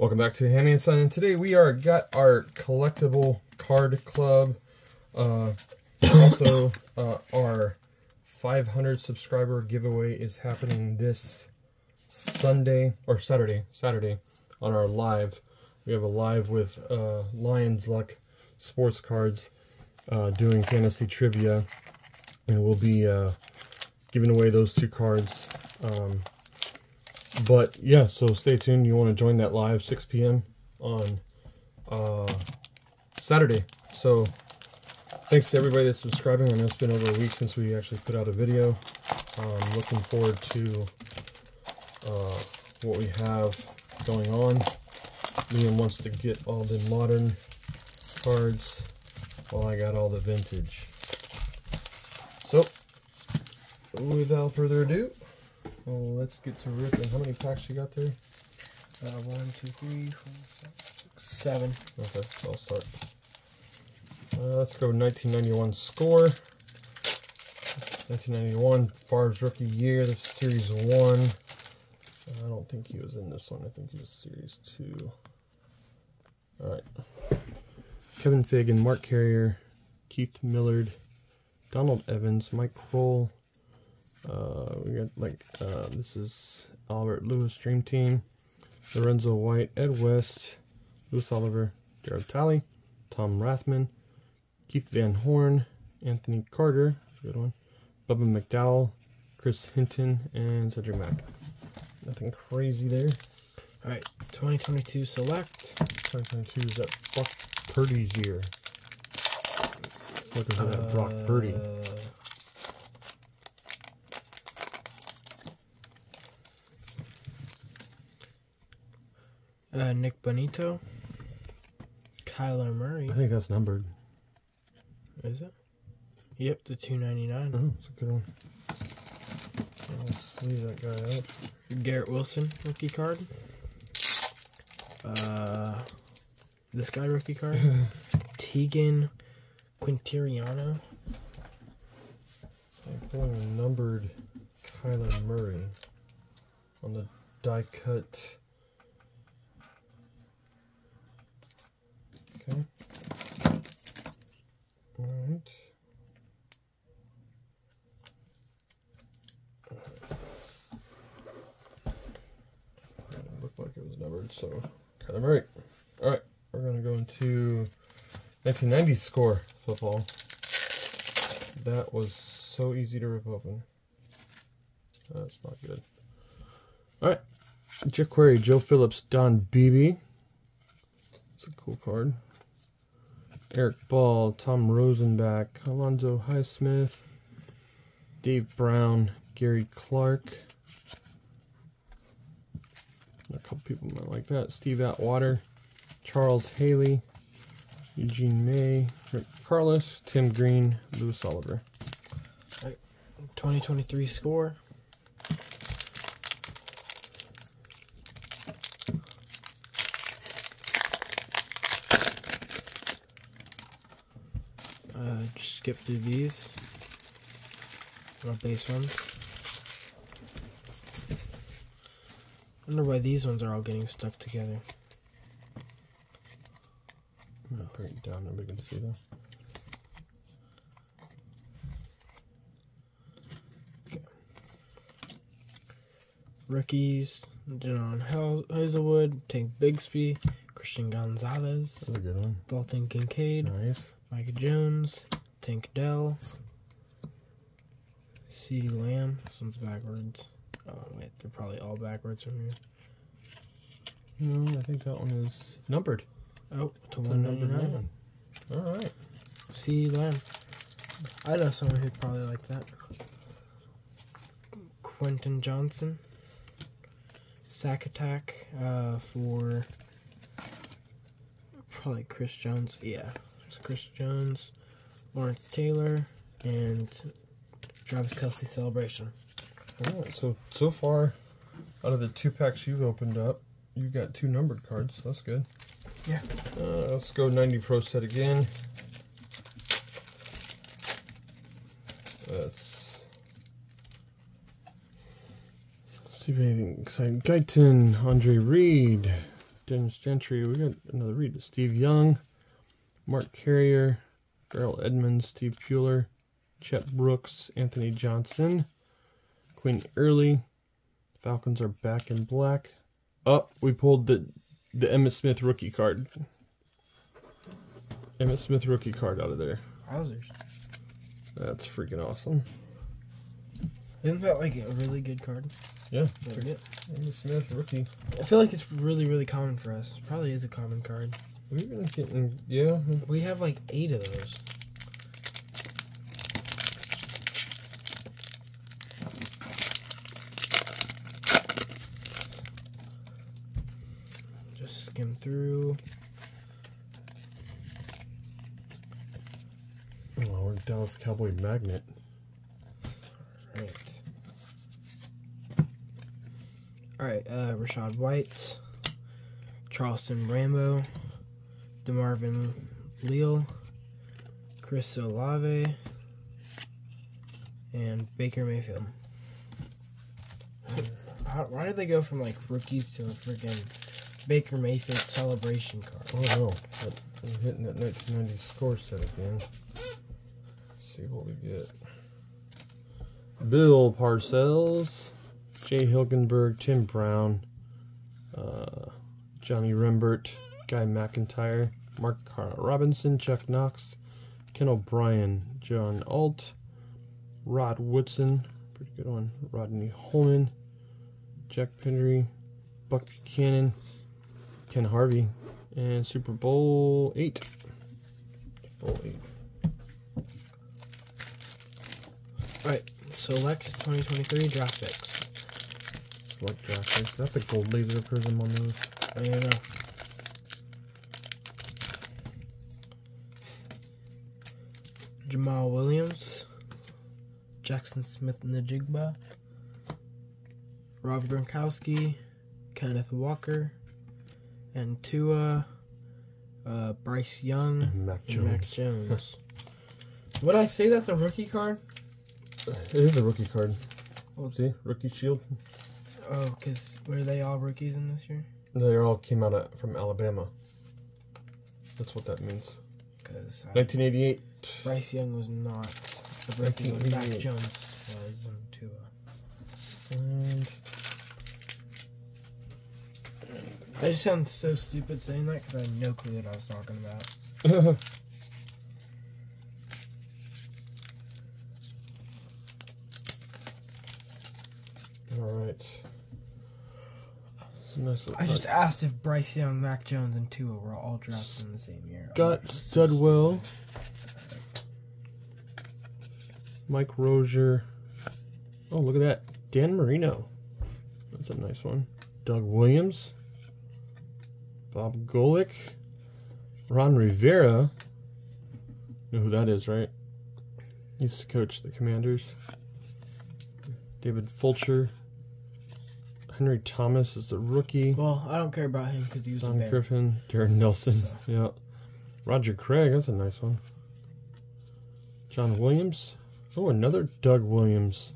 Welcome back to Hammie and Son, and today we are got our collectible card club. Uh, also, uh, our 500 subscriber giveaway is happening this Sunday or Saturday. Saturday on our live. We have a live with uh, Lions Luck Sports Cards uh, doing fantasy trivia, and we'll be uh, giving away those two cards. Um, but yeah, so stay tuned. You want to join that live 6 p.m. on uh, Saturday. So thanks to everybody that's subscribing. I know it's been over a week since we actually put out a video. Um, looking forward to uh, what we have going on. Liam wants to get all the modern cards while I got all the vintage. So, without further ado, well, let's get to ripping. How many packs you got there? Uh, one, two, three, four, six, seven. Okay, so I'll start. Uh, let's go 1991 score. 1991, Favre's rookie year. This is Series 1. I don't think he was in this one. I think he was Series 2. Alright. Kevin Fagan, Mark Carrier, Keith Millard, Donald Evans, Mike Kroll. Uh, we got like, uh, this is Albert Lewis Dream Team, Lorenzo White, Ed West, Louis Oliver, Jared Talley, Tom Rathman, Keith Van Horne, Anthony Carter, good one, Bubba McDowell, Chris Hinton, and Cedric Mack. Nothing crazy there. All right, 2022 select. 2022 is that Brock Purdy's year. Looking for that Brock Purdy. Uh, Nick Bonitto. Kyler Murray. I think that's numbered. Is it? Yep, the 299. Oh, it's a good one. Let's leave that guy out. Garrett Wilson rookie card. Uh, this guy rookie card. Teagan Quitoriano. I'm pulling a numbered Kyler Murray on the die cut. Okay. Alright. Looked like it was numbered, so Kyler Murray. Alright, we're gonna go into 1990 score football. That was so easy to rip open. That's not good. All right. Jeff Query, Joe Phillips, Don Beebe. It's a cool card. Eric Ball, Tom Rosenbach, Alonzo Highsmith, Dave Brown, Gary Clark. A couple people might like that. Steve Atwater, Charles Haley, Eugene May, Rick Carlos, Tim Green, Louis Oliver. 2023 score. Uh, just skip through these. Our base ones. wonder why these ones are all getting stuck together. I'm gonna bring it down, nobody can see that. Rookies, Janon Haz- Hazelwood, Tank Bigsby, Christian Gonzalez, That's a good one. Dalton Kincaid, Nice. Micah Jones, Tank Dell, CeeDee Lamb. This one's backwards. Oh, wait, they're probably all backwards from here. No, I think that one is numbered. Oh, to 199. All right. CeeDee Lamb. I know someone who'd probably like that. Quentin Johnston. Sack Attack uh, for probably Chris Jones. Yeah, it's Chris Jones, Lawrence Taylor, and Travis Kelce Celebration. All right. So so far, out of the two packs you've opened up, you've got two numbered cards. That's good. Yeah. Uh, let's go 90 Pro set again. Let's see if anything exciting. Guyton, Andre Reed, Dennis Gentry. We got another read to Steve Young, Mark Carrier, Darrell Edmonds, Steve Pelluer, Chet Brooks, Anthony Johnson, Quinn Early. Falcons are back in black. Up, oh, we pulled the the Emmitt Smith rookie card. Emmitt Smith rookie card out of there. Wowzers. That's freaking awesome. Isn't that like a really good card? Yeah. Emmitt Smith rookie. I feel like it's really, really common for us. Probably is a common card. We've been getting, yeah. We have like eight of those. Just skim through. Oh, we're Dallas Cowboy Magnet. Right. Alright, uh, Rachaad White, Charleston Rambo, DeMarvin Leal, Chris Olave, and Baker Mayfield. How, why did they go from like rookies to a freaking Baker Mayfield celebration card? Oh no, I'm hitting that 1990 score set again. Let's see what we get. Bill Parcells, Jay Hilgenberg, Tim Brown, uh, Johnny Rembert, Guy McIntyre, Mark Carl Robinson, Chuck Knox, Ken O'Brien, John Alt, Rod Woodson, pretty good one, Rodney Holman, Jack Pendery, Buck Buchanan, Ken Harvey, and Super Bowl 8. Bowl 8. Alright, select 2023 draft picks. Select draft picks. Is that the gold laser prism on those? I don't know. Jamaal Williams, Jackson Smith-Njigba, Rob Gronkowski, Kenneth Walker, and Tua, uh, Bryce Young, and Mac and Jones. Mac Jones. Would I say that's a rookie card? It is a rookie card. Well, See, rookie shield. Oh, because were they all rookies in this year? They all came out of, from Alabama. That's what that means. Because 1988. Uh, Bryce Young was not a rookie. when Mac Jones was and Tua. And I just sound so stupid saying that because I have no clue what I was talking about. all right. It's a nice I just asked if Bryce Young, Mac Jones, and Tua were all drafted in the same year. got Studwell, Mike Rozier. Oh, look at that. Dan Marino. That's a nice one. Doug Williams. Bob Golic. Ron Rivera. You know who that is, right? He used to coach the Commanders. David Fulcher. Henry Thomas is the rookie. Well, I don't care about him because he was a Don. Griffin, Darren Nelson, yeah. Roger Craig, that's a nice one. John Williams. Oh, another Doug Williams.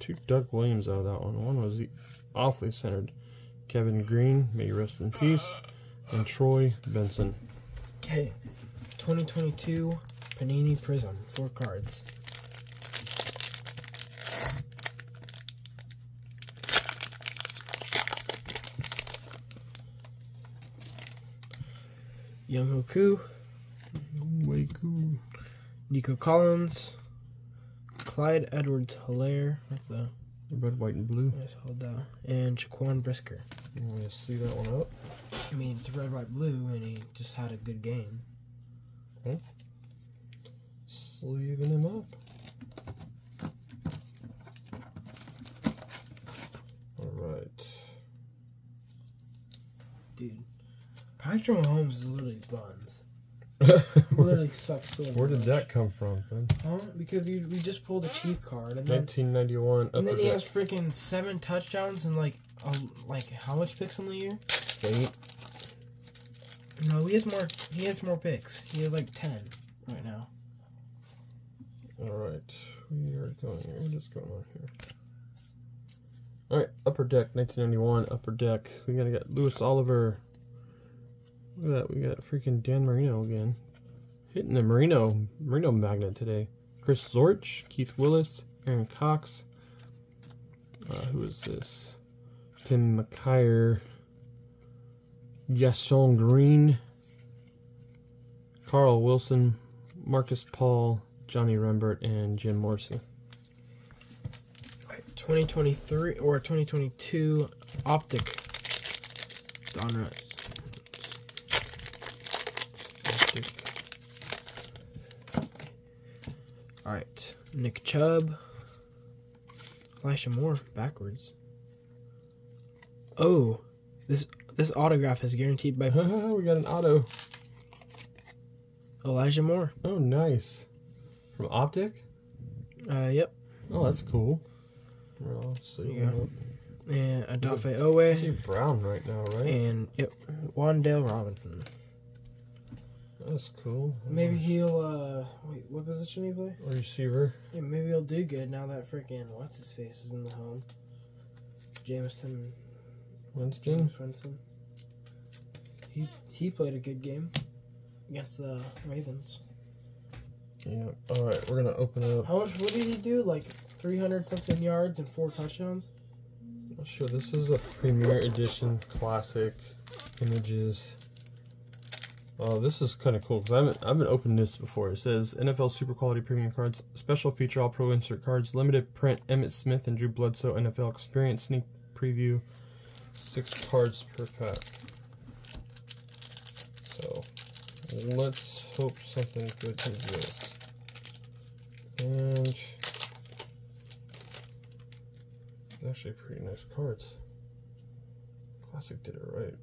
Two Doug Williams out of that one. One was awfully centered. Kevin Greene, may you rest in peace. And Troy Benson. Okay, 2022 Panini Prism, four cards. Younghoe Koo, cool. Nico Collins, Clyde Edwards Helaire, with the Red, white, and blue. Hold that. And Jaquan Brisker. You want to see that one up? I mean, it's red, white, blue, and he just had a good game. Sleeving him up. Alright. Dude, Patrick Mahomes is literally buns. literally sucks so Where did much. that come from, Ben? Huh? Because we, we just pulled a Chief card, and then, 1991 and then he has freaking seven touchdowns and like, um, like how much picks in the year? Eight. No, he has more. He has more picks. He has like ten right now. Alright, we are going here. What is going on here? Alright, upper deck, 1991, upper deck. We gotta get Louis Oliver, Look at that. We got freaking Dan Marino again. Hitting the Marino Marino magnet today. Chris Zorich, Keith Willis, Aaron Cox. Uh, who is this? Tim McKyer. Yasson Green. Carl Wilson. Marcus Paul. Johnny Rembert, and Jim Morrissey. 2023 or 2022 Optic Donruss. Optic. All right, Nick Chubb, Elijah Moore backwards. Oh, this this autograph is guaranteed by we got an auto. Elijah Moore. Oh, nice. From Optic? Uh, yep. Oh, that's cool. Well, so There you you go. And Adafe Owe. brown right now, right? And yep, Wan'Dale Robinson. That's cool. Maybe he'll uh wait, what position he play? receiver. Yeah, maybe he'll do good now that freaking what's his face is in the home. Jameis Winston. Jameis Winston. He he played a good game against the Ravens. Yeah. All right, we're gonna open it up. How much? What did he do? Like three hundred something yards and four touchdowns. Sure. This is a Premier Edition Classic Images. Oh, this is kind of cool because I haven't I haven't opened this before. It says NFL Super Quality Premium Cards, special feature All Pro Insert Cards, limited print Emmitt Smith and Drew Bledsoe NFL Experience sneak preview, six cards per pack. So let's hope something good is this. And actually pretty nice cards. Classic did it right.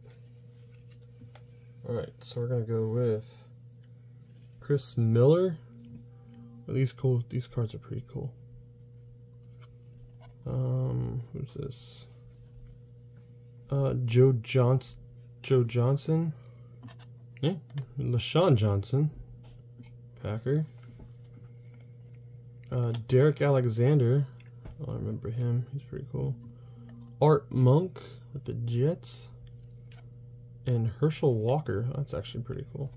Alright, so we're gonna go with Chris Miller. These cool these cards are pretty cool. Um who's this? Uh Joe Johnson Joe Johnson. Yeah. LeShon Johnson. Packer. Uh Derek Alexander. I remember him. He's pretty cool. Art Monk with the Jets. And Herschel Walker. That's actually pretty cool.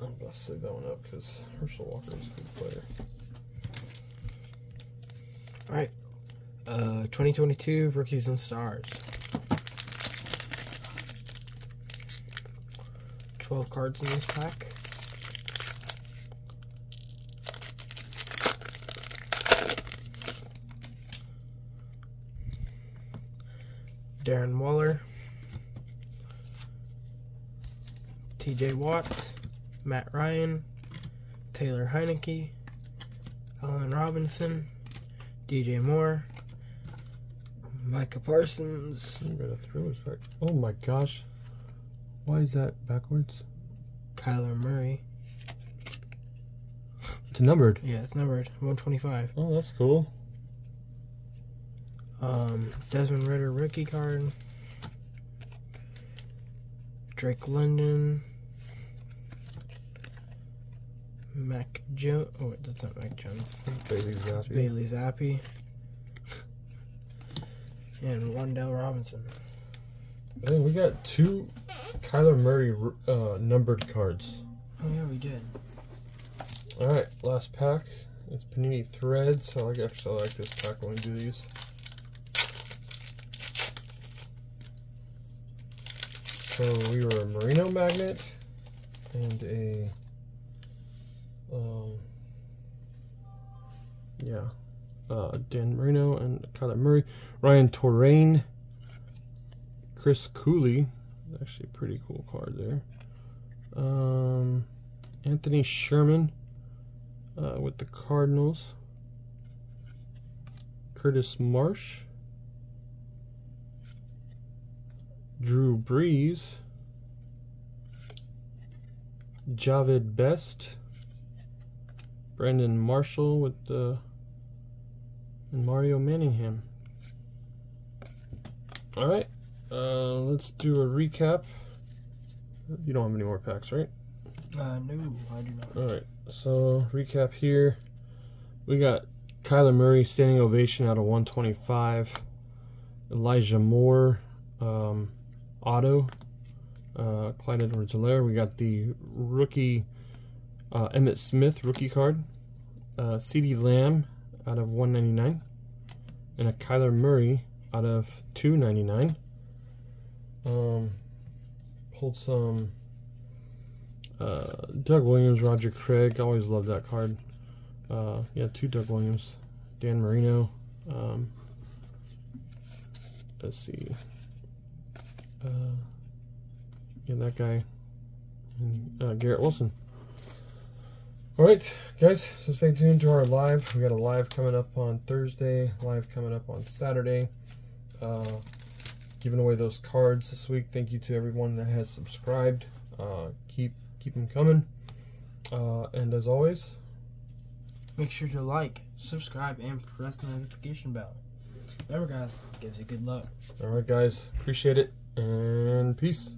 I'm gonna save that one up because Herschel Walker is a good player. All right. Uh, 2022 rookies and stars. 12 cards in this pack. Darren Waller, TJ Watt, Matt Ryan, Taylor Heinicke, Allen Robinson, DJ Moore, Micah Parsons, I'm gonna throw his back. Oh my gosh. Why is that backwards? Kyler Murray. It's numbered. Yeah, it's numbered 125. Oh, that's cool. Um, Desmond Ridder rookie card. Drake London. Mac Jones. Oh, wait, that's not Mac Jones. Bailey Zappe. Bailey Zappe. and Wan'Dale Robinson. Hey, we got two Kyler Murray uh, numbered cards. Oh, yeah, we did. All right, last pack. It's Panini Threads. I like actually I like this pack when we do these. So we were a Marino magnet and a yeah uh Dan Marino and Kyler Murray, Ryan Torrain, Chris Cooley, actually a pretty cool card there. Um, Anthony Sherman uh, with the Cardinals. Curtis Marsh. Drew Brees. Jahvid Best. Brandon Marshall with the and Mario Manningham. All right, uh, let's do a recap. You don't have any more packs, right? Uh, no, I do not. All right, so recap here. We got Kyler Murray standing ovation out of 125. Elijah Moore, um, auto. uh, Clyde edwards helaire We got the rookie uh, Emmitt Smith rookie card. Uh, CeeDee Lamb out of 199. And a Kyler Murray out of 299. Um, pulled some uh, Doug Williams, Roger Craig. Always love that card. Uh, yeah, two Doug Williams. Dan Marino. Um, let's see. Uh, yeah, that guy. And uh, Garrett Wilson. All right, guys, so stay tuned to our live. We got a live coming up on Thursday, live coming up on Saturday. Uh, giving away those cards this week. Thank you to everyone that has subscribed. Uh, keep keep them coming. Uh, and as always, make sure to like, subscribe, and press the notification bell. Remember, guys, gives you good luck. All right, guys, appreciate it, and peace.